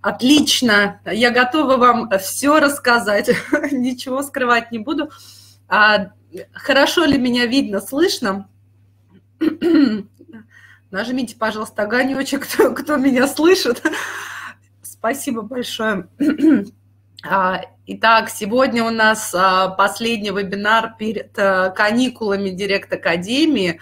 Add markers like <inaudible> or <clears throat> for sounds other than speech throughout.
Отлично, я готова вам все рассказать, <laughs> ничего скрывать не буду. А, хорошо ли меня видно, слышно? <clears throat> Нажмите, пожалуйста, огонечек, кто, кто меня слышит. Спасибо большое. <clears throat> А, итак, сегодня у нас а, последний вебинар перед а, каникулами Директ Академии.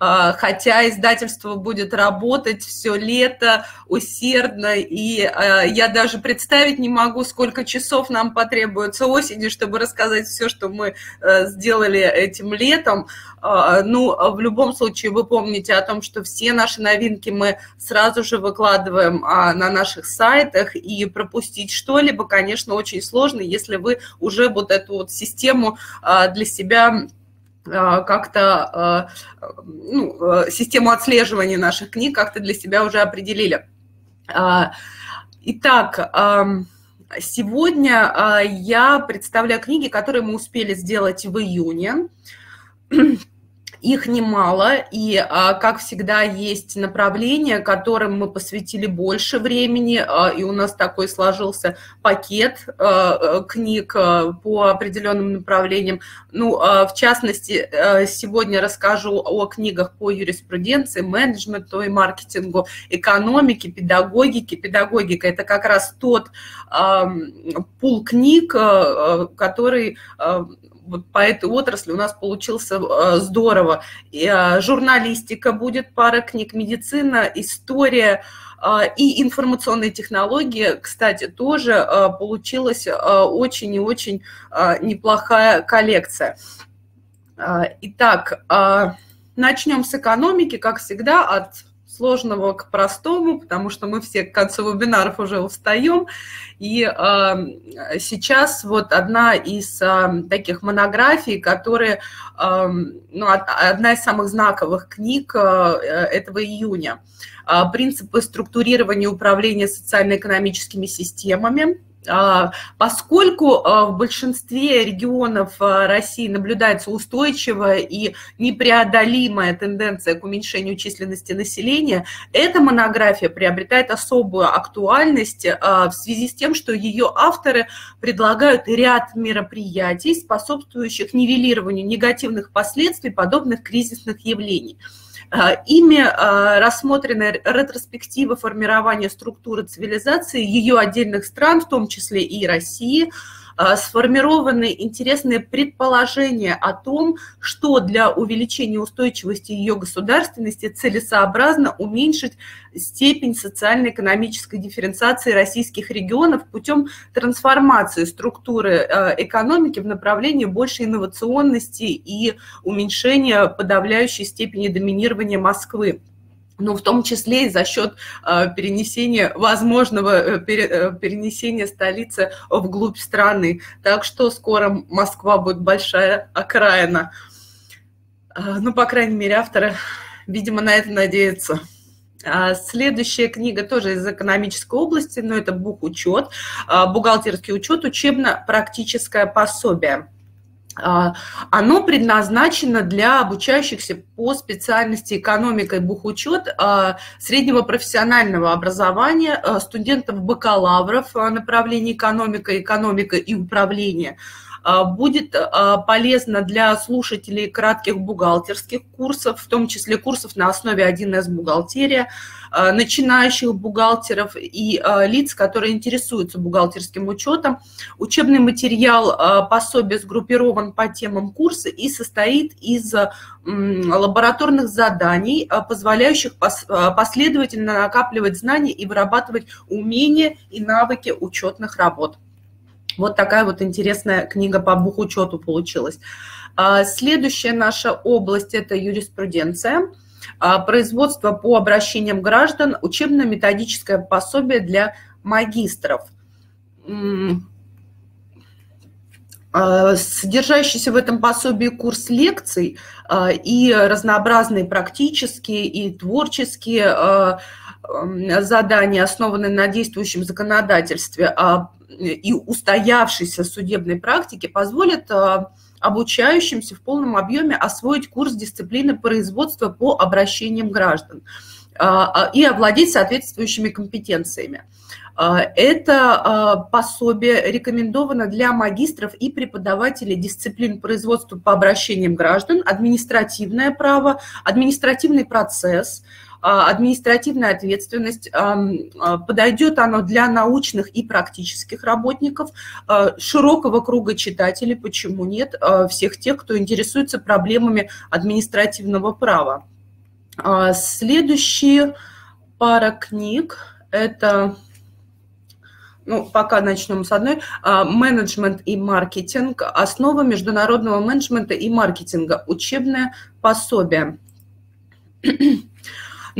А, хотя издательство будет работать все лето усердно, и а, я даже представить не могу, сколько часов нам потребуется осенью, чтобы рассказать все, что мы э, сделали этим летом. А, ну, в любом случае, вы помните о том, что все наши новинки мы сразу же выкладываем на наших сайтах, и пропустить что-либо, конечно, очень сложно, если вы уже вот эту вот систему для себя как-то а, ну, а, систему отслеживания наших книг как-то для себя уже определили. Итак, сегодня я представляю книги, которые мы успели сделать в июне. Их немало, и, а, как всегда, есть направления, которым мы посвятили больше времени, а, и у нас такой сложился пакет а, книг по определенным направлениям. Ну, в частности, сегодня расскажу о книгах по юриспруденции, менеджменту и маркетингу, экономике, педагогике. Педагогика – это как раз тот пул книг, который вот по этой отрасли у нас получился э, здорово. И, э, журналистика будет, пара книг, медицина, история э, и информационные технологии, кстати, тоже получилась очень и очень неплохая коллекция. Итак, начнем с экономики, как всегда, от сложного к простому, потому что мы все к концу вебинаров уже устаем. И э, сейчас вот одна из э, таких монографий, которые, э, ну, одна из самых знаковых книг э, этого июня. Принципы структурирования управления социально-экономическими системами поскольку а, в большинстве регионов а, России наблюдается устойчивая и непреодолимая тенденция к уменьшению численности населения, эта монография приобретает особую актуальность в связи с тем, что ее авторы предлагают ряд мероприятий, способствующих нивелированию негативных последствий подобных кризисных явлений. А, ими а, рассмотрены ретроспектива формирования структуры цивилизации ее отдельных стран, в том числе и России, сформированы интересные предположения о том, что для увеличения устойчивости ее государственности целесообразно уменьшить степень социально-экономической дифференциации российских регионов путем трансформации структуры а, экономики в направлении большей инновационности и уменьшения подавляющей степени доминирования Москвы но в том числе и за счет э, перенесения, возможного э, э, перенесения столицы вглубь страны. Так что скоро Москва будет большая окраина. Ну, по крайней мере, авторы, видимо, на это надеются. А следующая книга тоже из экономической области, но это бухучет, бухгалтерский учет, учебно-практическое пособие. А, оно предназначено для обучающихся по специальности экономика и бухучет а, среднего профессионального образования а, студентов бакалавров направления экономика, экономика и управление – будет а, полезно для слушателей кратких бухгалтерских курсов, в том числе курсов на основе 1С бухгалтерия, а, начинающих бухгалтеров и лиц, которые интересуются бухгалтерским учетом. Учебный материал пособия сгруппирован по темам курса и состоит из лабораторных заданий, позволяющих последовательно накапливать знания и вырабатывать умения и навыки учетных работ. Вот такая вот интересная книга по бухучету получилась. А, следующая наша область – это юриспруденция. А, производство по обращениям граждан, учебно-методическое пособие для магистров. А, содержащийся в этом пособии курс лекций и разнообразные практические и творческие задания, основанные на действующем законодательстве, и устоявшейся судебной практики позволит а, обучающимся в полном объеме освоить курс дисциплины производства по обращениям граждан. и овладеть соответствующими компетенциями. Это пособие рекомендовано для магистров и преподавателей дисциплин производства по обращениям граждан, административное право, административный процесс – а, административная ответственность. А, подойдет оно для научных и практических работников, а, широкого круга читателей, почему нет, всех тех, кто интересуется проблемами административного права. Следующие пара книг – это ну, пока начнем с одной. Менеджмент и маркетинг. Основа международного менеджмента и маркетинга. Учебное пособие.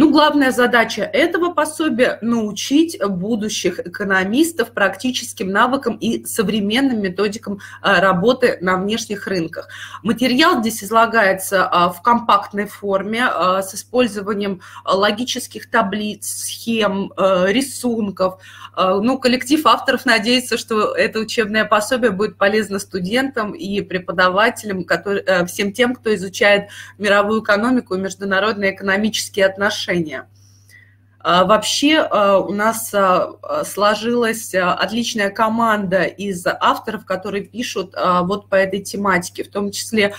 Ну, главная задача этого пособия – научить будущих экономистов практическим навыкам и современным методикам а, работы на внешних рынках. Материал здесь излагается а, в компактной форме а, с использованием логических таблиц, схем, рисунков. Ну, коллектив авторов надеется, что это учебное пособие будет полезно студентам и преподавателям, которые, всем тем, кто изучает мировую экономику и международные экономические отношения отношения. А, вообще а, у нас а, сложилась отличная команда из авторов, которые пишут вот по этой тематике, в том числе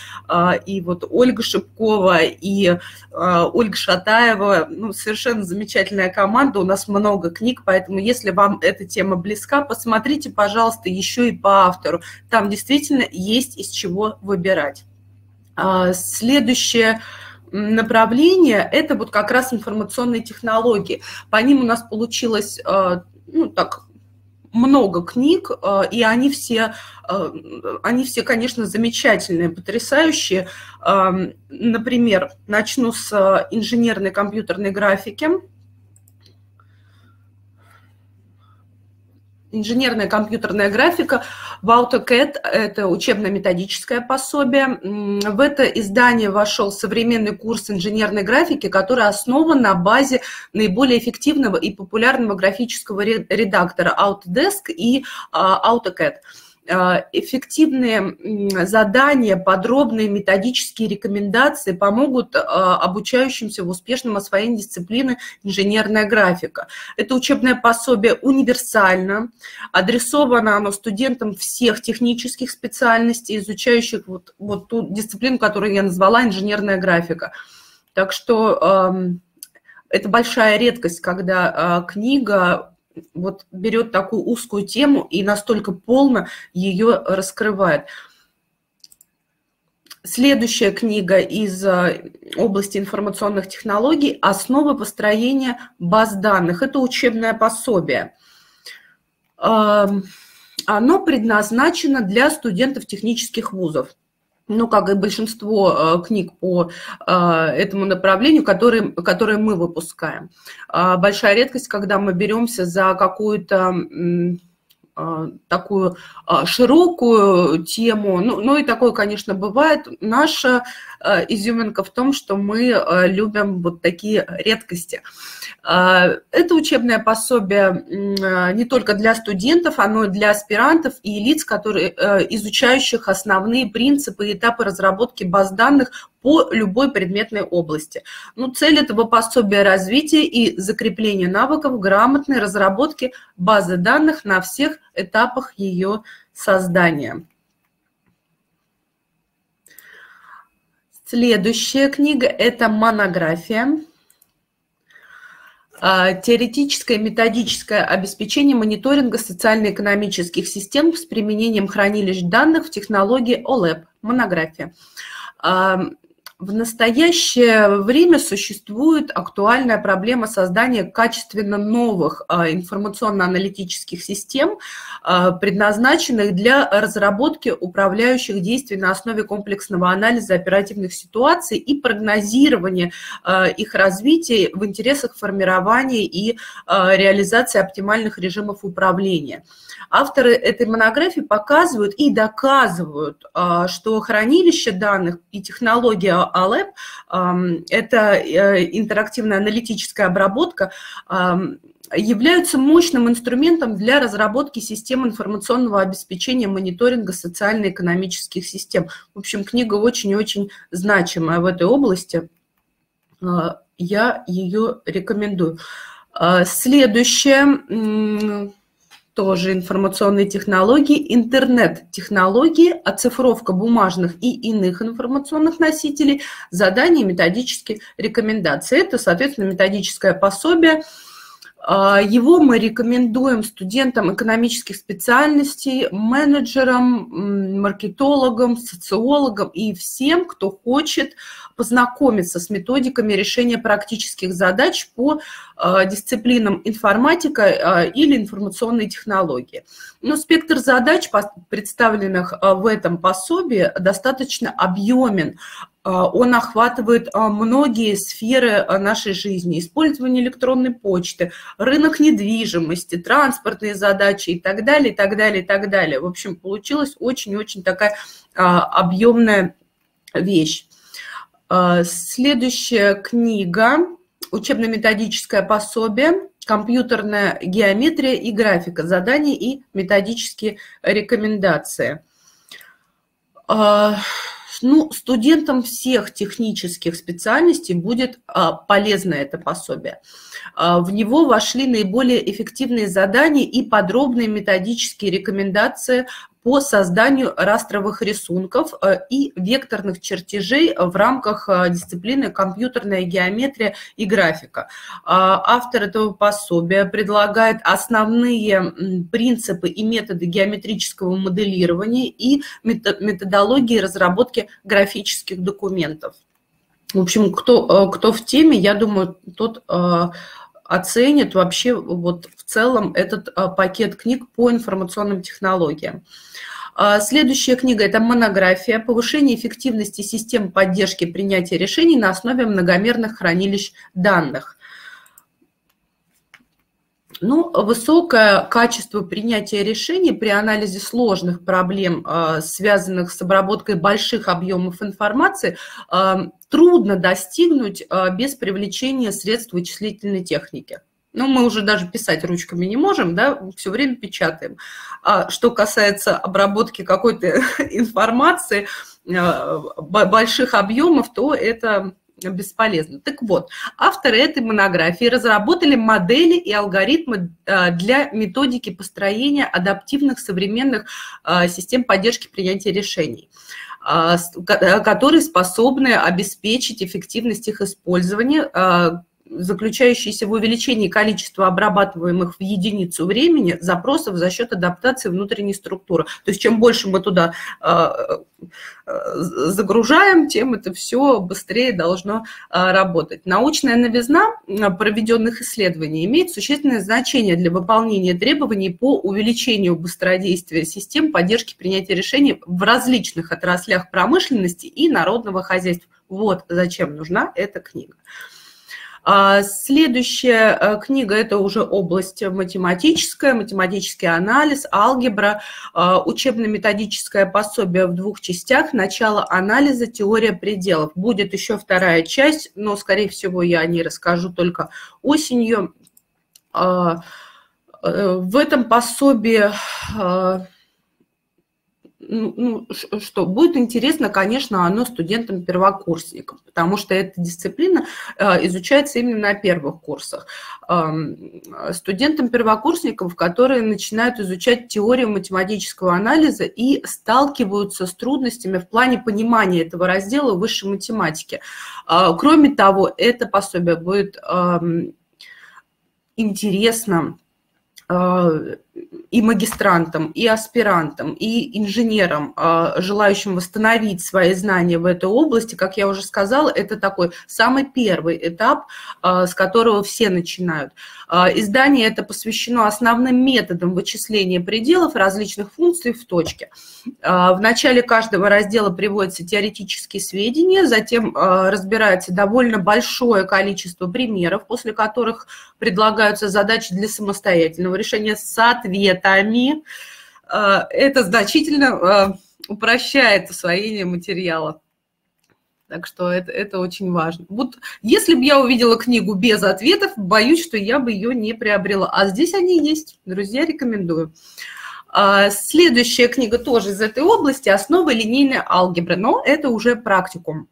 и вот Ольга Шипкова, и Ольга Шатаева. Ну, совершенно замечательная команда, у нас много книг, поэтому если вам эта тема близка, посмотрите, пожалуйста, еще и по автору. Там действительно есть из чего выбирать. Следующее направления – это вот как раз информационные технологии. По ним у нас получилось, э, ну, так, много книг, э, и они все, э, они все, конечно, замечательные, потрясающие. Например, начну с инженерной компьютерной графики – инженерная компьютерная графика. В AutoCAD это учебно-методическое пособие. В это издание вошел современный курс инженерной графики, который основан на базе наиболее эффективного и популярного графического редактора Autodesk и а, AutoCAD. Э, эффективные задания, подробные методические рекомендации помогут э, обучающимся в успешном освоении дисциплины инженерная графика. Это учебное пособие универсально, адресовано оно студентам всех технических специальностей, изучающих вот, вот ту дисциплину, которую я назвала инженерная графика. Так что эм, это большая редкость, когда э, книга вот берет такую узкую тему и настолько полно ее раскрывает. Следующая книга из э, области информационных технологий «Основы построения баз данных». Это учебное пособие. Оно предназначено для студентов технических вузов ну, как и большинство э, книг по э, этому направлению, которые, которые мы выпускаем. Э, большая редкость, когда мы беремся за какую-то а, такую а, широкую тему. Ну, ну и такое, конечно, бывает. Наша а, изюминка в том, что мы любим вот такие редкости. Это учебное пособие не только для студентов, оно и для аспирантов и лиц, которые, изучающих основные принципы и этапы разработки баз данных по любой предметной области. Ну, цель этого пособия – развитие и закрепление навыков грамотной разработки базы данных на всех этапах ее создания. Следующая книга – это монография. А, теоретическое методическое обеспечение мониторинга социально-экономических систем с применением хранилищ данных в технологии OLAP. Монография. В настоящее время существует актуальная проблема создания качественно новых а, информационно-аналитических систем, а, предназначенных для разработки управляющих действий на основе комплексного анализа оперативных ситуаций и прогнозирования а, их развития в интересах формирования и реализации оптимальных режимов управления. Авторы этой монографии показывают и доказывают, что хранилище данных и технология Alep, это э, интерактивная аналитическая обработка, являются мощным инструментом для разработки систем информационного обеспечения мониторинга социально-экономических систем. В общем, книга очень и очень значимая в этой области. я ее рекомендую. Следующее тоже информационные технологии, интернет-технологии, оцифровка бумажных и иных информационных носителей, задания, методические рекомендации. Это, соответственно, методическое пособие – а, его мы рекомендуем студентам экономических специальностей, менеджерам, маркетологам, социологам и всем, кто хочет познакомиться с методиками решения практических задач по а, дисциплинам информатика а, или информационные технологии. Но спектр задач, представленных в этом пособии, достаточно объемен. Он охватывает многие сферы нашей жизни. Использование электронной почты, рынок недвижимости, транспортные задачи и так далее, и так далее, и так далее. В общем, получилась очень-очень такая объемная вещь. Следующая книга «Учебно-методическое пособие. Компьютерная геометрия и графика. Задания и методические рекомендации». Ну, студентам всех технических специальностей будет а, полезно это пособие. А, в него вошли наиболее эффективные задания и подробные методические рекомендации по созданию растровых рисунков э, и векторных чертежей в рамках э, дисциплины компьютерная геометрия и графика. А, автор этого пособия предлагает основные принципы и методы геометрического моделирования и методологии разработки графических документов. В общем, кто, э, кто в теме, я думаю, тот оценит вообще вот в целом этот пакет книг по информационным технологиям. А, следующая книга – это монография «Повышение эффективности систем поддержки принятия решений на основе многомерных хранилищ данных». Ну, высокое качество принятия решений при анализе сложных проблем, а, связанных с обработкой больших объемов информации, а, трудно достигнуть без привлечения средств вычислительной техники. Ну, мы уже даже писать ручками не можем, да, все время печатаем. А что касается обработки какой-то <laughs> информации, больших объемов, то это бесполезно. Так вот, авторы этой монографии разработали модели и алгоритмы а, для методики построения адаптивных современных а, систем поддержки принятия решений которые способны обеспечить эффективность их использования, заключающийся в увеличении количества обрабатываемых в единицу времени запросов за счет адаптации внутренней структуры. То есть чем больше мы туда а, а, загружаем, тем это все быстрее должно а, работать. Научная новизна проведенных исследований имеет существенное значение для выполнения требований по увеличению быстродействия систем поддержки принятия решений в различных отраслях промышленности и народного хозяйства. Вот зачем нужна эта книга. А, следующая э, книга – это уже область математическая, математический анализ, алгебра, а, учебно-методическое пособие в двух частях, начало анализа, теория пределов. Будет еще вторая часть, но, скорее всего, я о ней расскажу только осенью. А, э, в этом пособии ну, ну что, будет интересно, конечно, оно студентам-первокурсникам, потому что эта дисциплина э, изучается именно на первых курсах. Студентам-первокурсникам, которые начинают изучать теорию математического анализа и сталкиваются с трудностями в плане понимания этого раздела высшей математики. А, кроме того, это пособие будет интересно э, и магистрантам, и аспирантам, и инженерам, а, желающим восстановить свои знания в этой области, как я уже сказала, это такой самый первый этап, а, с которого все начинают. А, издание это посвящено основным методам вычисления пределов различных функций в точке. В начале каждого раздела приводятся теоретические сведения, затем разбирается довольно большое количество примеров, после которых предлагаются задачи для самостоятельного решения с ответами. Э, это значительно э, упрощает усвоение материала. Так что это, это очень важно. Вот если бы я увидела книгу без ответов, боюсь, что я бы ее не приобрела. А здесь они есть. Друзья, рекомендую. А, следующая книга тоже из этой области «Основы линейной алгебры», но это уже практикум.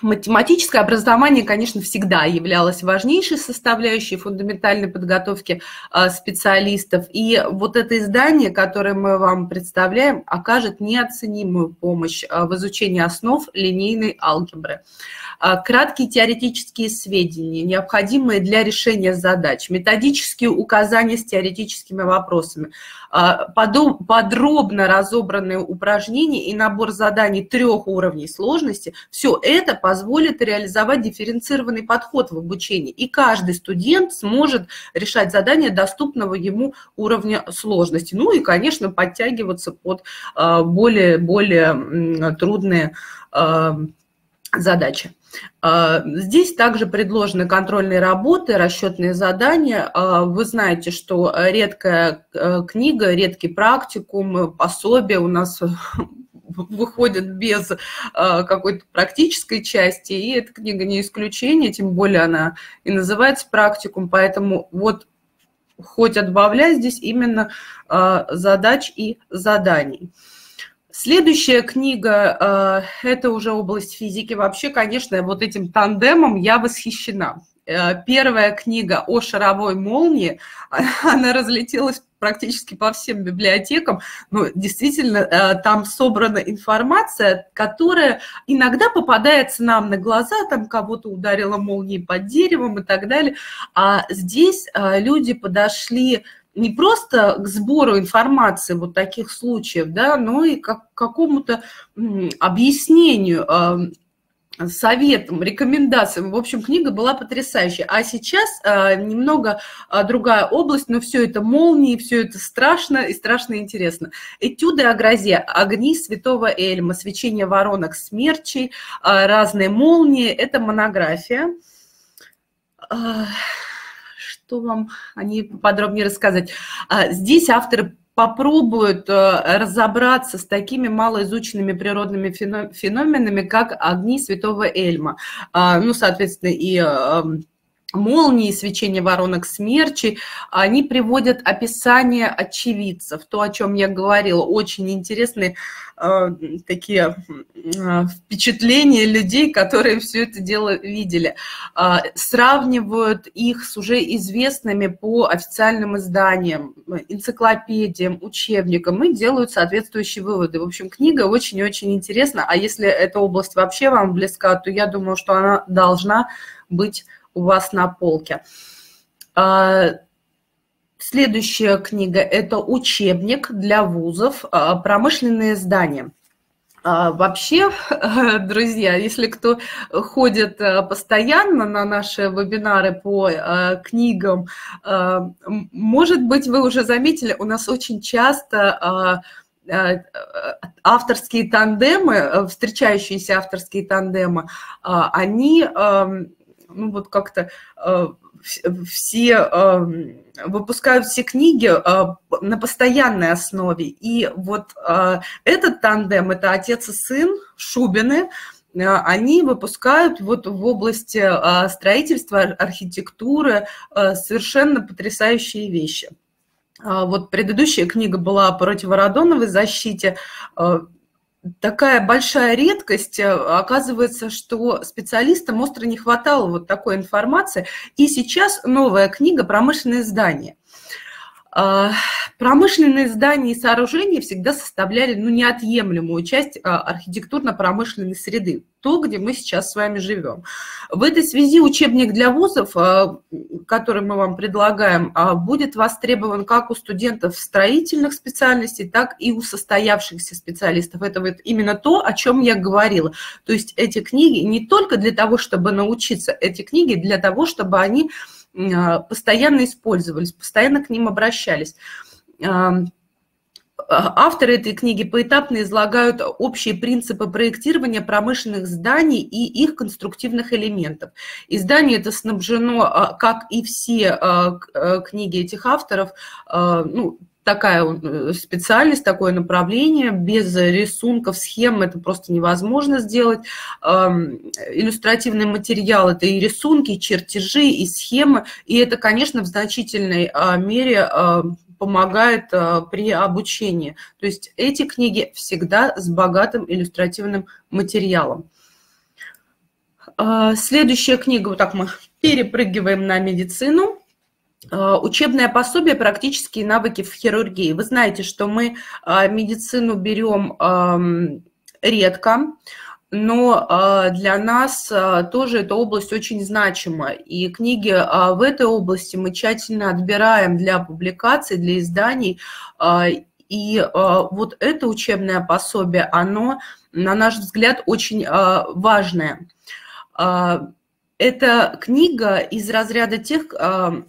Математическое образование, конечно, всегда являлось важнейшей составляющей фундаментальной подготовки а, специалистов. И вот это издание, которое мы вам представляем, окажет неоценимую помощь а, в изучении основ линейной алгебры. А, краткие теоретические сведения, необходимые для решения задач, методические указания с теоретическими вопросами, подробно разобранные упражнения и набор заданий трех уровней сложности – все это позволит реализовать дифференцированный подход в обучении, и каждый студент сможет решать задания доступного ему уровня сложности. Ну и, конечно, подтягиваться под а, более, более трудные а, задачи. А, здесь также предложены контрольные работы, расчетные задания. Вы знаете, что редкая книга, редкий практикум, пособие у нас <laughs> выходят без а, какой-то практической части, и эта книга не исключение, тем более она и называется практикум, поэтому вот хоть отбавляй здесь именно а, задач и заданий. Следующая книга – это уже область физики. Вообще, конечно, вот этим тандемом я восхищена. Э, первая книга о шаровой молнии, <laughs> она разлетелась практически по всем библиотекам, но действительно э, там собрана информация, которая иногда попадается нам на глаза, там кого-то ударила молнией под деревом и так далее, а здесь э, люди подошли не просто к сбору информации вот таких случаев, да, но и как, к какому-то объяснению советам, рекомендациям. В общем, книга была потрясающая. А сейчас э, немного э, другая область, но все это молнии, все это страшно и страшно интересно. Этюды о грозе, огни святого Эльма, свечение воронок смерчей, э, разные молнии. Это монография. Что вам о ней подробнее рассказать? Здесь авторы попробуют э, разобраться с такими малоизученными природными феноменами, как огни святого Эльма. А, ну, соответственно, и э, молнии, свечение воронок смерчи, они приводят описание очевидцев, то, о чем я говорила, очень интересные э, такие э, впечатления людей, которые все это дело видели. Э, сравнивают их с уже известными по официальным изданиям, энциклопедиям, учебникам и делают соответствующие выводы. В общем, книга очень-очень интересна, а если эта область вообще вам близка, то я думаю, что она должна быть у вас на полке. А, следующая книга – это учебник для вузов а, «Промышленные здания». А, вообще, <laughs> друзья, если кто ходит постоянно на наши вебинары по книгам, может быть, вы уже заметили, у нас очень часто авторские тандемы, встречающиеся авторские тандемы, они ну вот как-то э, все э, выпускают все книги э, на постоянной основе. И вот этот тандем, это отец и сын Шубины, они выпускают вот в области строительства, архитектуры совершенно потрясающие вещи. Вот предыдущая книга была о противорадоновой защите такая большая редкость. Э, оказывается, что специалистам остро не хватало вот такой информации. И сейчас новая книга «Промышленные здания». А, промышленные здания и сооружения всегда составляли ну, неотъемлемую часть а, архитектурно-промышленной среды, то, где мы сейчас с вами живем. В этой связи учебник для вузов, а, который мы вам предлагаем, будет востребован как у студентов строительных специальностей, так и у состоявшихся специалистов. Это вот именно то, о чем я говорила. То есть эти книги не только для того, чтобы научиться, эти книги для того, чтобы они постоянно использовались, постоянно к ним обращались. А, авторы этой книги поэтапно излагают общие принципы проектирования промышленных зданий и их конструктивных элементов. Издание это снабжено, а, как и все книги этих авторов, ну, такая э, специальность, такое направление. Без рисунков, схем это просто невозможно сделать. Иллюстративный материал – это и рисунки, и чертежи, и схемы. И это, конечно, в значительной а, мере а, помогает а, при обучении. То есть эти книги всегда с богатым иллюстративным материалом. Следующая книга, вот так мы перепрыгиваем на медицину. Учебное пособие «Практические навыки в хирургии». Вы знаете, что мы медицину берем редко, но а, для нас а, тоже эта область очень значима. И книги а, в этой области мы тщательно отбираем для публикаций, для изданий. И вот это учебное пособие, оно, на наш взгляд, очень важное. Это книга из разряда тех а,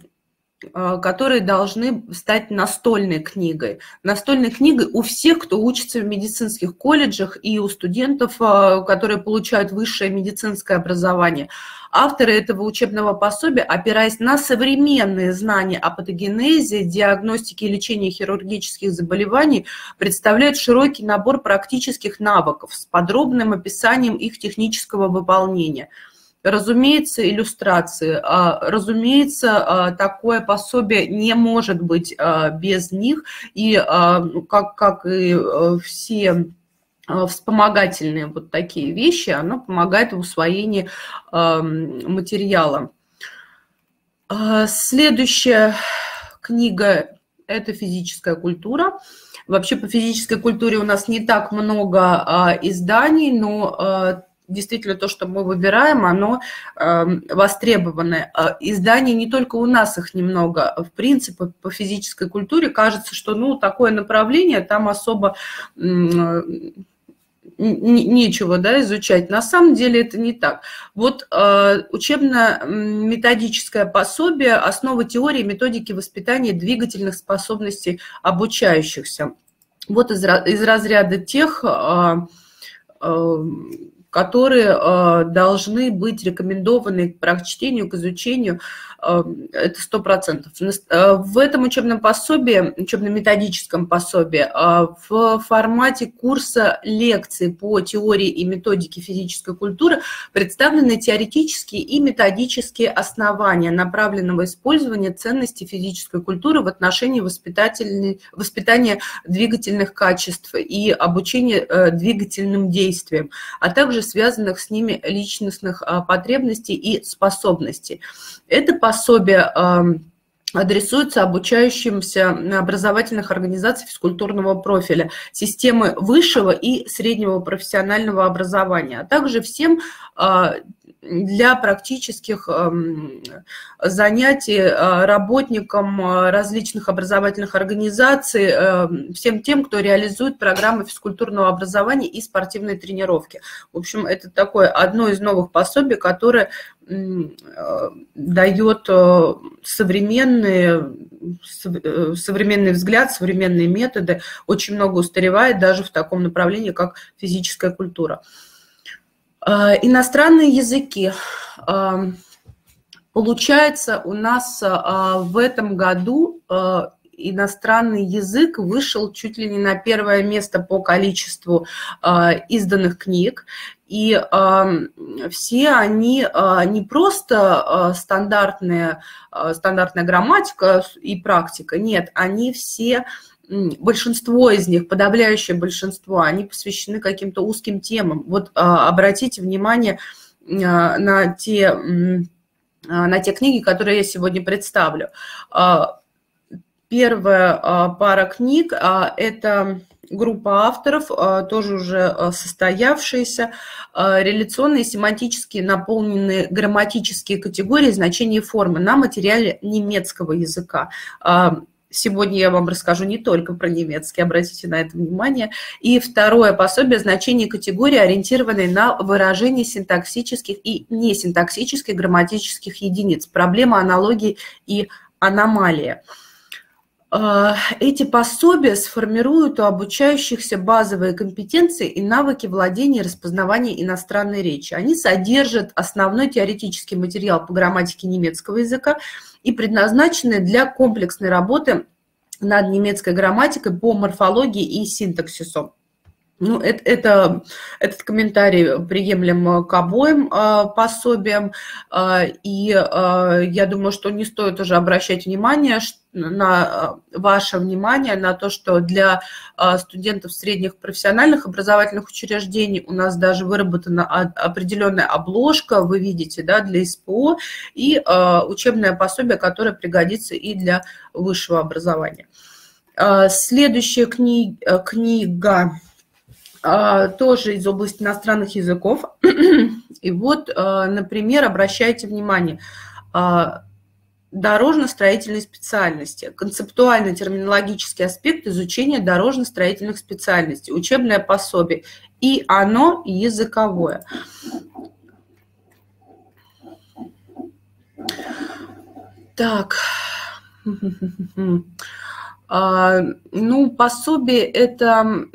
которые должны стать настольной книгой. Настольной книгой у всех, кто учится в медицинских колледжах и у студентов, а, которые получают высшее медицинское образование. Авторы этого учебного пособия, опираясь на современные знания о патогенезе, диагностике и лечении хирургических заболеваний, представляют широкий набор практических навыков с подробным описанием их технического выполнения – Разумеется, иллюстрации. А, разумеется, а, такое пособие не может быть а, без них. И как, как и э, все вспомогательные вот такие вещи, оно помогает в усвоении материала. Следующая книга – это физическая культура. Вообще по физической культуре у нас не так много изданий, но действительно то, что мы выбираем, оно э, востребованное. А изданий не только у нас их немного, в принципе, по физической культуре кажется, что ну, такое направление, там особо э, нечего да, изучать. На самом деле это не так. Вот э, учебно-методическое пособие «Основы теории методики воспитания двигательных способностей обучающихся». Вот из, из разряда тех... Э, э, которые э, должны быть рекомендованы к прочтению, к изучению Эм, это сто процентов. Э, в этом учебном пособии, учебно-методическом пособии, э, в формате курса лекций по теории и методике физической культуры представлены теоретические и методические основания направленного использования ценностей физической культуры в отношении воспитания двигательных качеств и обучения э, двигательным действиям, а также связанных с ними личностных потребностей и способностей. Это пособие адресуется обучающимся образовательных организаций физкультурного профиля, системы высшего и среднего профессионального образования, а также всем а, для практических занятий а, работникам а, различных образовательных организаций, всем тем, кто реализует программы физкультурного образования и спортивной тренировки. В общем, это такое одно из новых пособий, которое дает современные, э, современный взгляд, современные методы, очень много устаревает даже в таком направлении, как физическая культура. Э, иностранные языки. Э, получается, у нас э, в этом году иностранный язык вышел чуть ли не на первое место по количеству изданных книг. И все они не просто стандартные, стандартная грамматика и практика, нет, они все большинство из них, подавляющее большинство, они посвящены каким-то узким темам. Вот а, обратите внимание а, на те, а, на те книги, которые я сегодня представлю. Первая пара книг – это группа авторов, тоже уже состоявшиеся, реляционные, семантические, наполненные грамматические категории значения формы на материале немецкого языка. Сегодня я вам расскажу не только про немецкий, обратите на это внимание. И второе пособие – значение категории, ориентированной на выражение синтаксических и несинтаксических грамматических единиц. Проблема аналогии и аномалия. А, эти пособия сформируют у обучающихся базовые компетенции и навыки владения и распознавания иностранной речи. Они содержат основной теоретический материал по грамматике немецкого языка и предназначены для комплексной работы над немецкой грамматикой по морфологии и синтаксису. Ну, это, это, этот комментарий приемлем к обоим э, пособиям, э, и э, я думаю, что не стоит уже обращать внимание на ваше внимание на то, что для студентов средних профессиональных образовательных учреждений у нас даже выработана определенная обложка, вы видите, да, для СПО, и учебное пособие, которое пригодится и для высшего образования. Следующая кни книга а, тоже из области иностранных языков. <clears throat> И вот, а, например, обращайте внимание, а, дорожно-строительной специальности, концептуально-терминологический аспект изучения дорожно-строительных специальностей, учебное пособие, и оно языковое. Так, <laughs> ну, пособие это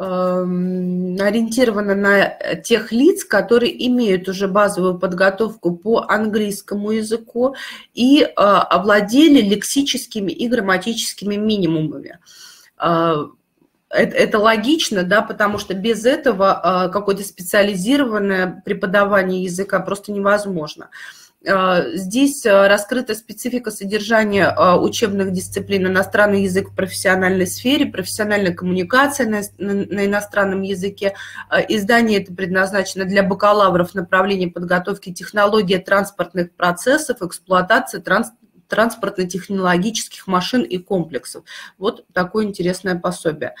ориентирована на тех лиц, которые имеют уже базовую подготовку по английскому языку и э, овладели лексическими и грамматическими минимумами. Э, это, логично, да, потому что без этого э, какое-то специализированное преподавание языка просто невозможно. Здесь а, раскрыта специфика содержания а, учебных дисциплин иностранный язык в профессиональной сфере, профессиональная коммуникация на, на иностранном языке. Издание это предназначено для бакалавров направления подготовки технологии транспортных процессов, эксплуатации транс, транспортно-технологических машин и комплексов. Вот такое интересное пособие.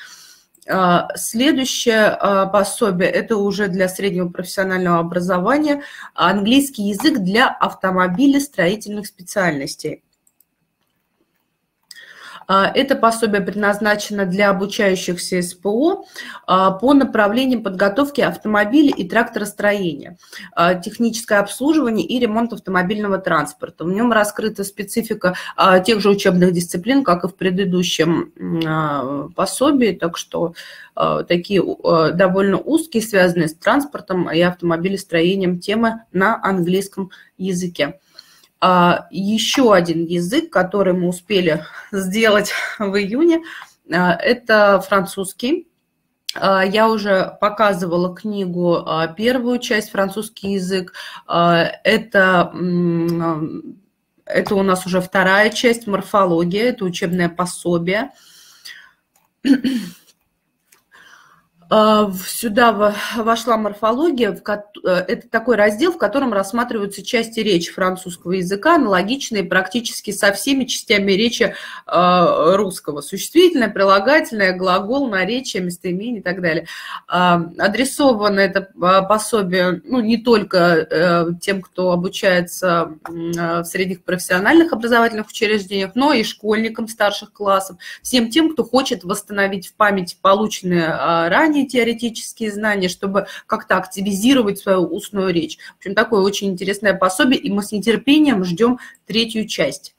А, следующее а, пособие – это уже для среднего профессионального образования английский язык для автомобилей строительных специальностей. А, это пособие предназначено для обучающихся СПО а, по направлениям подготовки автомобилей и тракторостроения, а, техническое обслуживание и ремонт автомобильного транспорта. В нем раскрыта специфика тех же учебных дисциплин, как и в предыдущем пособии, так что такие довольно узкие, связанные с транспортом и автомобилестроением темы на английском языке. А, еще один язык, который мы успели <laughs> сделать в июне, а, это французский. А, я уже показывала книгу, первую часть, французский язык. Это, это у нас уже вторая часть, морфология, это учебное пособие. <clears throat> А, сюда вошла морфология. Э, это такой раздел, в котором рассматриваются части речи французского языка, аналогичные практически со всеми частями речи а, русского. Существительное, прилагательное, глагол, наречие, местоимение и так далее. А, адресовано это пособие ну, не только э, тем, кто обучается в средних профессиональных образовательных учреждениях, но и школьникам старших классов, всем тем, кто хочет восстановить в памяти полученные ранее устные теоретические знания, чтобы как-то активизировать свою устную речь. В общем, такое очень интересное пособие, и мы с нетерпением ждем третью часть.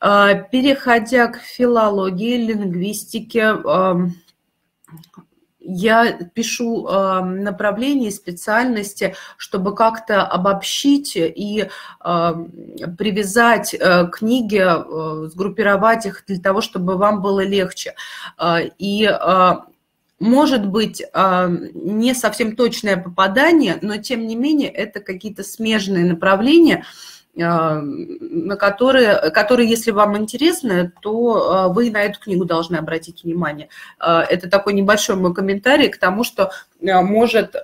А, переходя к филологии, лингвистике, я пишу направления и специальности, чтобы как-то обобщить и привязать э, книги, э, сгруппировать их для того, чтобы вам было легче. А, и может быть а, не совсем точное попадание, но тем не менее это какие-то смежные направления, а, на которые, которые, если вам интересно, то а, вы на эту книгу должны обратить внимание. Это такой небольшой мой комментарий к тому, что может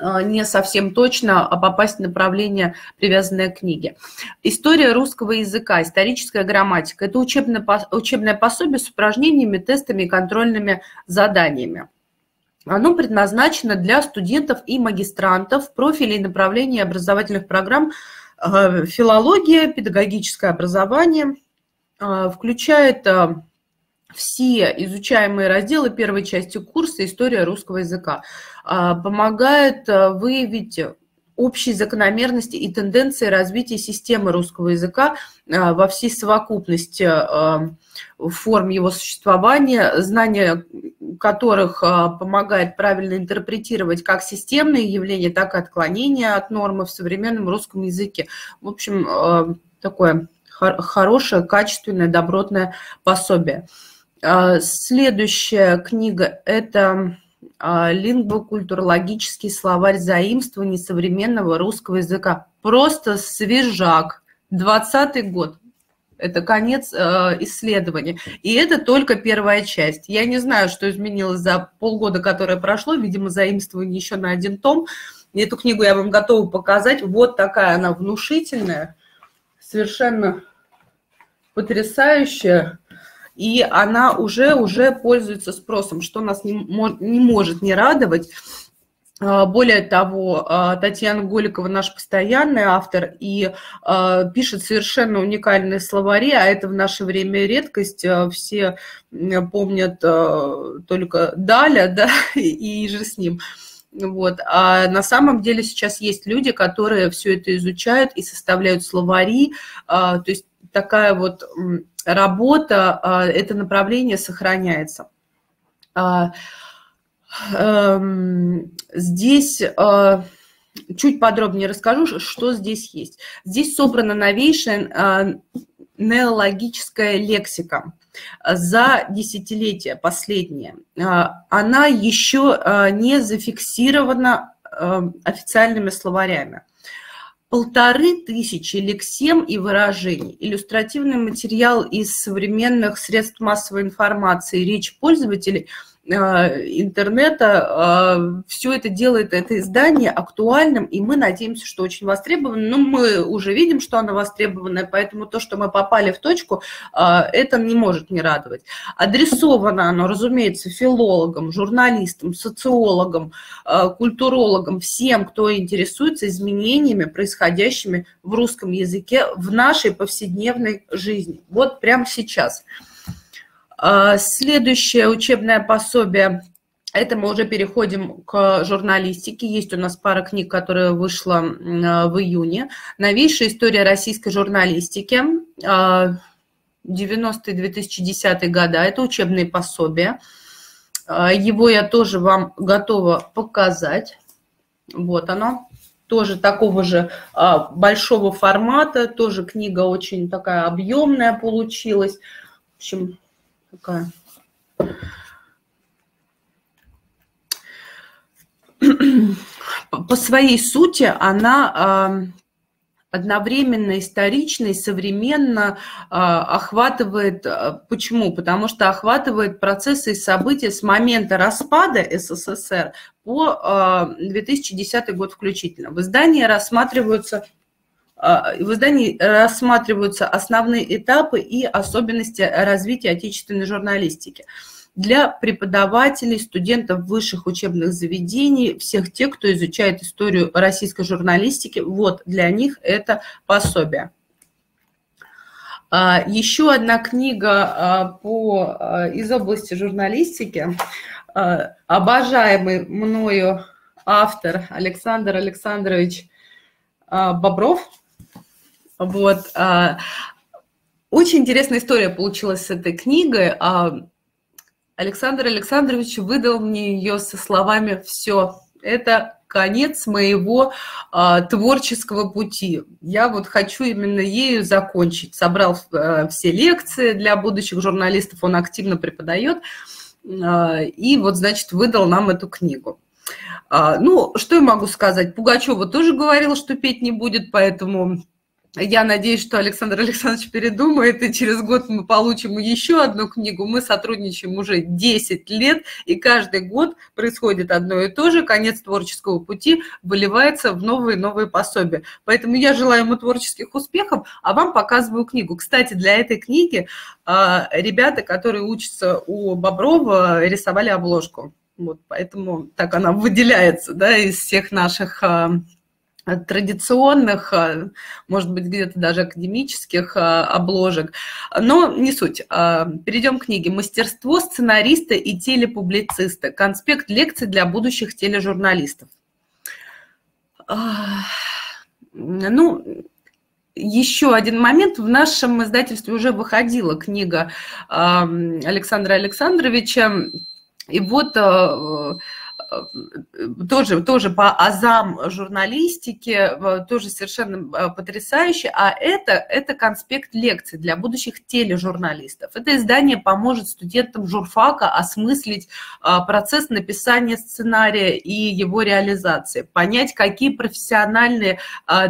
не совсем точно а попасть в направление, привязанное к книге. История русского языка, историческая грамматика – это учебное, учебное пособие с упражнениями, тестами и контрольными заданиями. Оно предназначено для студентов и магистрантов профилей направлений образовательных программ а, филология, педагогическое образование, включает все изучаемые разделы первой части курса «История русского языка». А, помогает а, выявить общие закономерности и тенденции развития системы русского языка а, во всей совокупности форм его существования, знания которых помогает правильно интерпретировать как системные явления, так и отклонения от нормы в современном русском языке. В общем, такое хорошее, качественное, добротное пособие. А, следующая книга – это а, лингвокультурологический словарь заимствований современного русского языка. Просто свежак. 20 год. Это конец э, исследования. И это только первая часть. Я не знаю, что изменилось за полгода, которое прошло. Видимо, заимствование еще на один том. Эту книгу я вам готова показать. Вот такая она внушительная, совершенно потрясающая и она уже, уже пользуется спросом, что нас не, не может не радовать. А, более того, а, Татьяна Голикова наш постоянный автор и а, пишет совершенно уникальные словари, а это в наше время редкость. Все помнят только Даля, <laughs> да, и же с ним. Вот. А на самом деле сейчас есть люди, которые все это изучают и составляют словари. То есть такая вот работа, а, это направление сохраняется. А, эм, здесь а, чуть подробнее расскажу, что здесь есть. Здесь собрана новейшая неологическая лексика за десятилетия последние. Она еще не зафиксирована официальными словарями полторы тысячи лексем и выражений, иллюстративный материал из современных средств массовой информации, речь пользователей – интернета, э, все это делает это издание актуальным, и мы надеемся, что очень востребовано. Но мы уже видим, что оно востребованное, поэтому то, что мы попали в точку, э, это не может не радовать. Адресовано оно, разумеется, филологам, журналистам, социологам, культурологам, всем, кто интересуется изменениями, происходящими в русском языке в нашей повседневной жизни. Вот прямо сейчас. А, следующее учебное пособие это мы уже переходим к журналистике. Есть у нас пара книг, которая вышла в июне. Новейшая история российской журналистики. 90-2010 а, года. Это учебные пособия. А, его я тоже вам готова показать. Вот оно. Тоже такого же большого формата. Тоже книга очень такая объемная получилась. В общем, такая. По своей сути она одновременно исторично и современно охватывает... А, почему? Потому что охватывает процессы и события с момента распада СССР по 2010 год включительно. В издании рассматриваются в издании рассматриваются основные этапы и особенности развития отечественной журналистики для преподавателей, студентов высших учебных заведений, всех тех, кто изучает историю российской журналистики. Вот для них это пособие. А, еще одна книга а, по, из области журналистики. Обожаемый мною автор Александр Александрович Бобров – вот. А, очень интересная история получилась с этой книгой. А, Александр Александрович выдал мне ее со словами «все». Это конец моего а, творческого пути. Я вот хочу именно ею закончить. Собрал а, все лекции для будущих журналистов, он активно преподает. А, и вот, значит, выдал нам эту книгу. А, ну, что я могу сказать? Пугачева тоже говорила, что петь не будет, поэтому я надеюсь, что Александр Александрович передумает, и через год мы получим еще одну книгу. Мы сотрудничаем уже 10 лет, и каждый год происходит одно и то же. Конец творческого пути выливается в новые новые пособия. Поэтому я желаю ему творческих успехов, а вам показываю книгу. Кстати, для этой книги а, ребята, которые учатся у Боброва, рисовали обложку. Вот, поэтому так она выделяется да, из всех наших а, традиционных, а, может быть, где-то даже академических а, обложек. Но не суть. А, перейдем к книге «Мастерство сценариста и телепублициста. Конспект лекций для будущих тележурналистов». Ну, еще один момент. В нашем издательстве уже выходила книга Александра Александровича. И вот тоже, тоже по азам журналистики, тоже совершенно потрясающе. А это, это конспект лекций для будущих тележурналистов. Это издание поможет студентам журфака осмыслить процесс написания сценария и его реализации, понять, какие профессиональные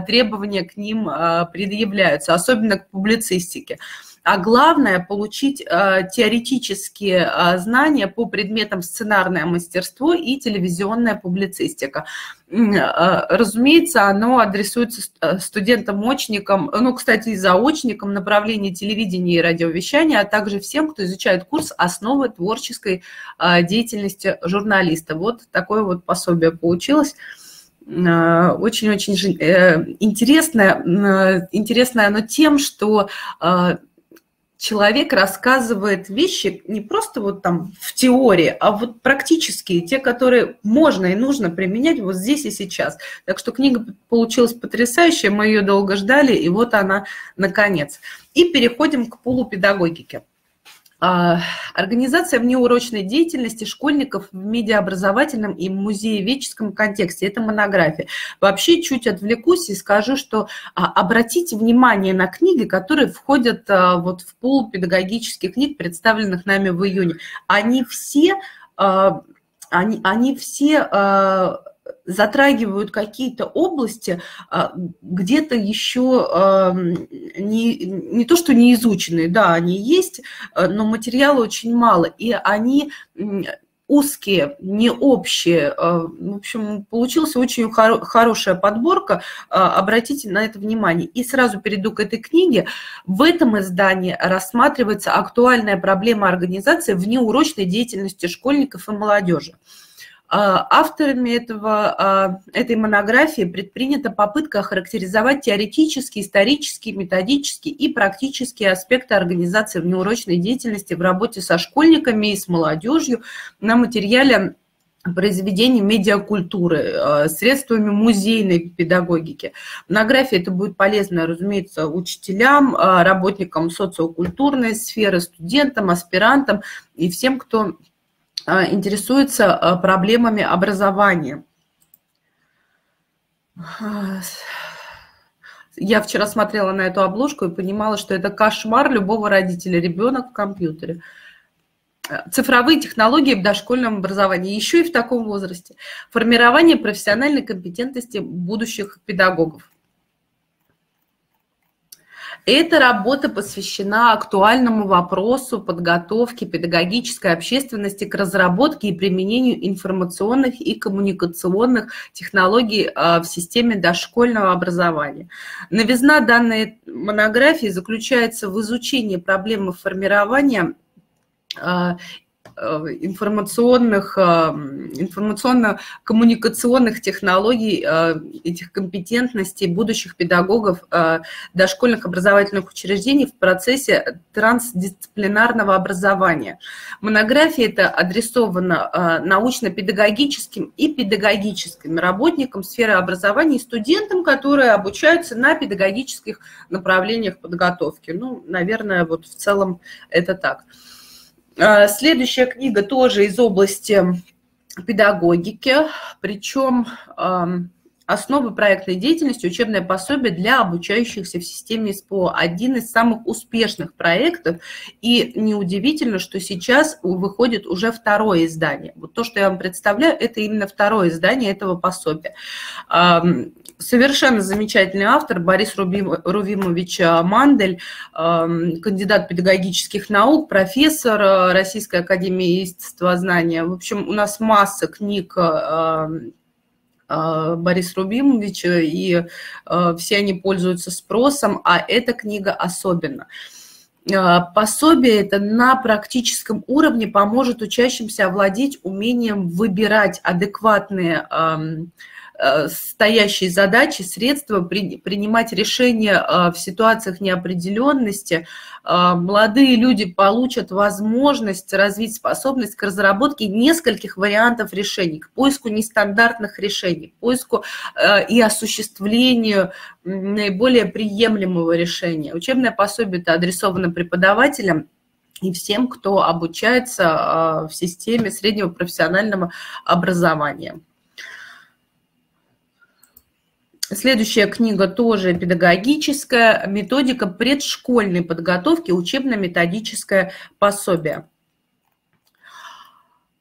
требования к ним предъявляются, особенно к публицистике а главное получить э, теоретические э, знания по предметам сценарное мастерство и телевизионная публицистика. Э, разумеется, оно адресуется студентам-очникам, ну, кстати, и заочникам направления телевидения и радиовещания, а также всем, кто изучает курс «Основы творческой деятельности журналиста». Вот такое вот пособие получилось очень-очень интересное, интересное оно тем, что человек рассказывает вещи не просто вот там в теории, а вот практические, те, которые можно и нужно применять вот здесь и сейчас. Так что книга получилась потрясающая, мы ее долго ждали, и вот она наконец. И переходим к полупедагогике. А, организация внеурочной деятельности школьников в медиаобразовательном и музееведческом контексте. Это монография. Вообще чуть отвлекусь и скажу, что а, обратите внимание на книги, которые входят а, вот в пул педагогических книг, представленных нами в июне. Они все, они, они все затрагивают какие-то области, а, где-то еще не, не то, что не изученные, да, они есть, а, но материала очень мало, и они узкие, не общие. А, в общем, получилась очень хоро- хорошая подборка. Обратите на это внимание. И сразу перейду к этой книге. В этом издании рассматривается актуальная проблема организации внеурочной деятельности школьников и молодежи. А, авторами этого, а, этой монографии предпринята попытка охарактеризовать теоретические, исторические, методические и практические аспекты организации внеурочной деятельности в работе со школьниками и с молодежью на материале произведений медиакультуры, а, средствами музейной педагогики. Монография это будет полезно, разумеется, учителям, работникам социокультурной сферы, студентам, аспирантам и всем, кто интересуется а, проблемами образования. Я вчера смотрела на эту обложку и понимала, что это кошмар любого родителя, ребенок в компьютере. Цифровые технологии в дошкольном образовании, еще и в таком возрасте. Формирование профессиональной компетентности будущих педагогов. Эта работа посвящена актуальному вопросу подготовки педагогической общественности к разработке и применению информационных и коммуникационных технологий а, в системе дошкольного образования. Новизна данной монографии заключается в изучении проблемы формирования Э, информационных, э, информационно-коммуникационных технологий, э, этих компетентностей будущих педагогов дошкольных образовательных учреждений в процессе трансдисциплинарного образования. Монография это адресована научно-педагогическим и педагогическим работникам сферы образования и студентам, которые обучаются на педагогических направлениях подготовки. Ну, наверное, вот в целом это так. А, следующая книга тоже из области педагогики, причем основы проектной деятельности, учебное пособие для обучающихся в системе СПО. Один из самых успешных проектов, и неудивительно, что сейчас выходит уже второе издание. Вот то, что я вам представляю, это именно второе издание этого пособия совершенно замечательный автор Борис Рувимович Мандель, эм, кандидат педагогических наук, профессор э, Российской академии естествознания. В общем, у нас масса книг э, э, Бориса Рубимовича, и все они пользуются спросом, а эта книга особенно. Пособие это на практическом уровне поможет учащимся овладеть умением выбирать адекватные Э, стоящие задачи, средства при, принимать решения э, в ситуациях неопределенности. Э, молодые люди получат возможность развить способность к разработке нескольких вариантов решений, к поиску нестандартных решений, поиску и осуществлению наиболее приемлемого решения. Учебное пособие это адресовано преподавателям и всем, кто обучается в системе среднего профессионального образования. Следующая книга тоже педагогическая. Методика предшкольной подготовки, учебно-методическое пособие.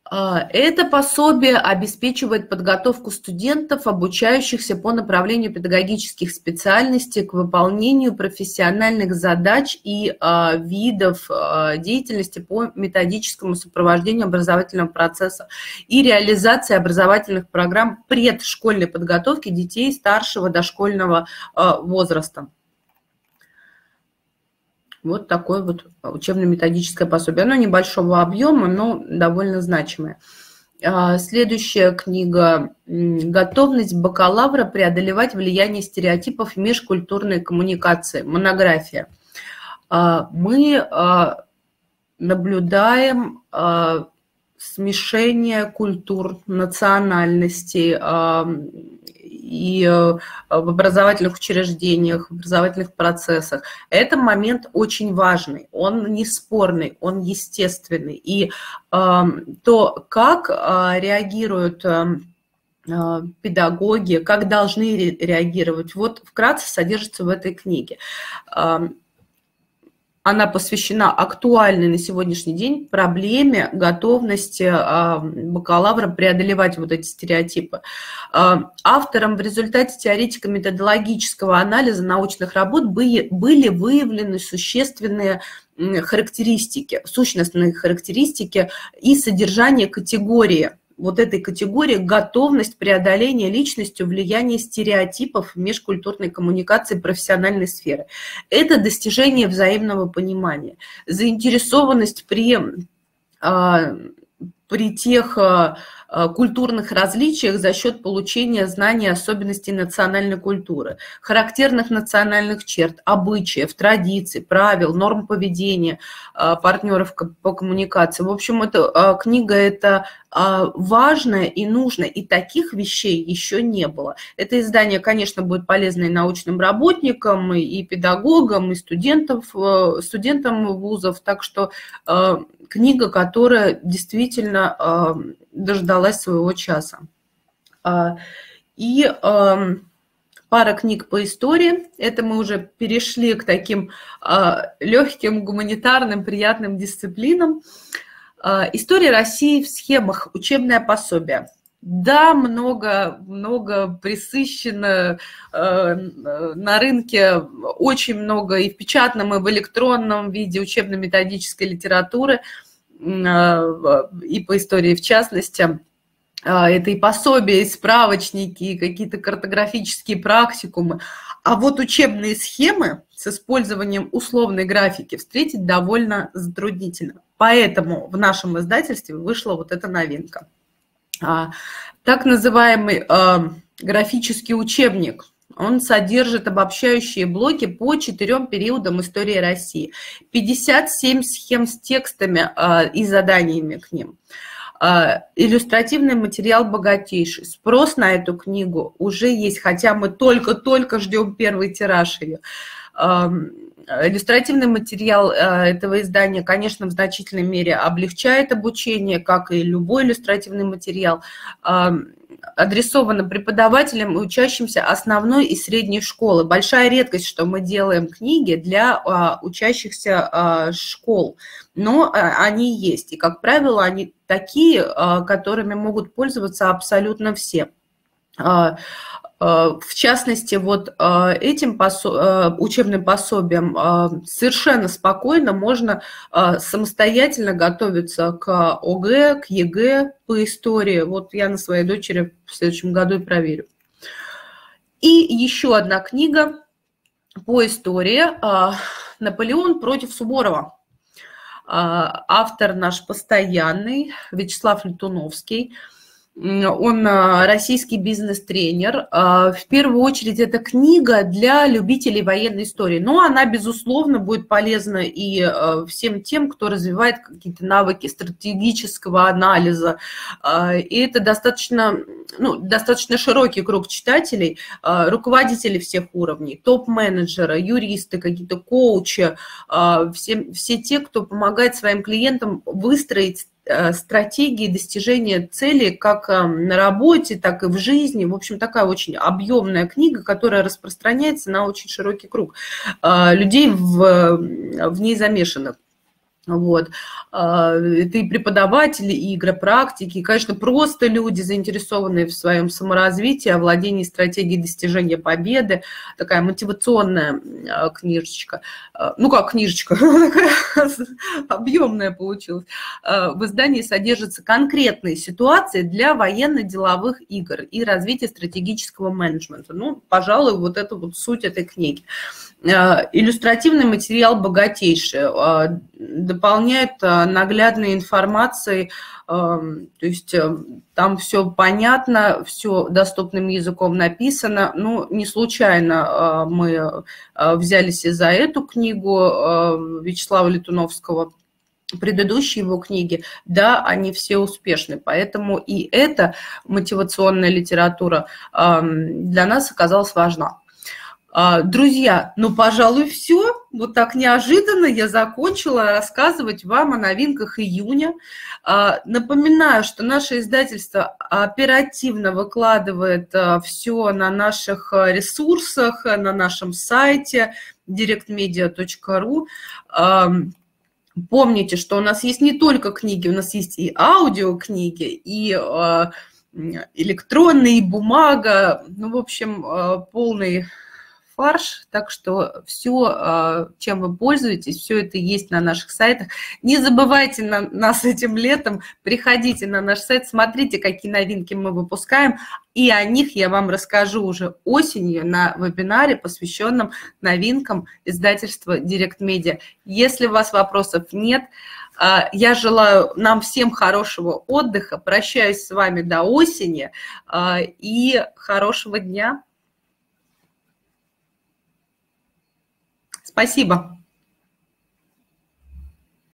А, это пособие обеспечивает подготовку студентов, обучающихся по направлению педагогических специальностей к выполнению профессиональных задач и а, видов а, деятельности по методическому сопровождению образовательного процесса и реализации образовательных программ предшкольной подготовки детей старшего дошкольного возраста. Вот такое вот учебно-методическое пособие. Оно небольшого объема, но довольно значимое. А, следующая книга «Готовность бакалавра преодолевать влияние стереотипов межкультурной коммуникации». Монография. А, мы а, наблюдаем смешение культур, национальностей, и э, в образовательных учреждениях, в образовательных процессах. Это момент очень важный, он не спорный, он естественный. И эм, то, как э, реагируют эм, э, педагоги, как должны реагировать, вот вкратце содержится в этой книге. Она посвящена актуальной на сегодняшний день проблеме готовности а, бакалавра преодолевать вот эти стереотипы. А, автором в результате теоретико-методологического анализа научных работ были выявлены существенные характеристики, сущностные характеристики и содержание категории вот этой категории готовность преодоления личностью влияния стереотипов в межкультурной коммуникации профессиональной сферы. Это достижение взаимного понимания. Заинтересованность при а, при тех а, культурных различиях за счет получения знаний особенностей национальной культуры, характерных национальных черт, обычаев, традиций, правил, норм поведения а, партнеров по коммуникации. В общем, эта книга это важная и нужная, и таких вещей еще не было. Это издание, конечно, будет полезно и научным работникам, и педагогам, и студентам, э, студентам вузов, так что книга, которая действительно э, дождалась своего часа. А, и э, пара книг по истории. Это мы уже перешли к таким э, легким, гуманитарным, приятным дисциплинам. История России в схемах, учебное пособие. Да, много, много присыщено э, на рынке, очень много и в печатном, и в электронном виде учебно-методической литературы, э, и по истории в частности. Э, это и пособия, и справочники, и какие-то картографические практикумы. А вот учебные схемы с использованием условной графики встретить довольно затруднительно. Поэтому в нашем издательстве вышла вот эта новинка. А, так называемый а, графический учебник. Он содержит обобщающие блоки по четырем периодам истории России. 57 схем с текстами а, и заданиями к ним. Иллюстративный материал богатейший. Спрос на эту книгу уже есть, хотя мы только-только ждем первый тираж ее. Иллюстративный материал э, этого издания, конечно, в значительной мере облегчает обучение, как и любой иллюстративный материал адресовано преподавателям и учащимся основной и средней школы. Большая редкость, что мы делаем книги для а, учащихся школ, но они есть. И, как правило, они такие, которыми могут пользоваться абсолютно все. Э, в частности, вот э, этим посо... Э, учебным пособием совершенно спокойно можно самостоятельно готовиться к ОГЭ, к ЕГЭ по истории. Вот я на своей дочери в следующем году и проверю. И еще одна книга по истории «Наполеон против Суворова». Автор наш постоянный Вячеслав Летуновский – он а, российский бизнес-тренер. А, в первую очередь, это книга для любителей военной истории. Но она, безусловно, будет полезна и а, всем тем, кто развивает какие-то навыки стратегического анализа. И это достаточно, ну, достаточно широкий круг читателей, руководителей всех уровней, топ-менеджеры, юристы, какие-то коучи, все, все те, кто помогает своим клиентам выстроить стратегии достижения цели как э, на работе, так и в жизни. В общем, такая очень объемная книга, которая распространяется на очень широкий круг э, людей в, в ней замешанных. Вот. А, это и преподаватели, и игропрактики, и, конечно, просто люди, заинтересованные в своем саморазвитии, овладении стратегией достижения победы. Такая мотивационная а, книжечка. А, ну, как книжечка, <laughs> объемная получилась. В издании содержатся конкретные ситуации для военно-деловых игр и развития стратегического менеджмента. Ну, пожалуй, вот это вот суть этой книги. Иллюстративный материал богатейший дополняет э, наглядной информацией, то есть э, там все понятно, все доступным языком написано. Ну, не случайно э, мы взялись и за эту книгу Вячеслава Летуновского, предыдущие его книги, да, они все успешны. Поэтому и эта мотивационная литература эм, для нас оказалась важна. А, друзья, ну, пожалуй, все. Вот так неожиданно я закончила рассказывать вам о новинках июня. А, напоминаю, что наше издательство оперативно выкладывает а, все на наших ресурсах, на нашем сайте directmedia.ru. Помните, что у нас есть не только книги, у нас есть и аудиокниги, и электронные, и бумага. Ну, в общем, полный фарш, так что все, а, чем вы пользуетесь, все это есть на наших сайтах. Не забывайте на нас этим летом, приходите на наш сайт, смотрите, какие новинки мы выпускаем, и о них я вам расскажу уже осенью на вебинаре, посвященном новинкам издательства Direct Media. Если у вас вопросов нет, а, я желаю нам всем хорошего отдыха, прощаюсь с вами до осени а, и хорошего дня. Спасибо.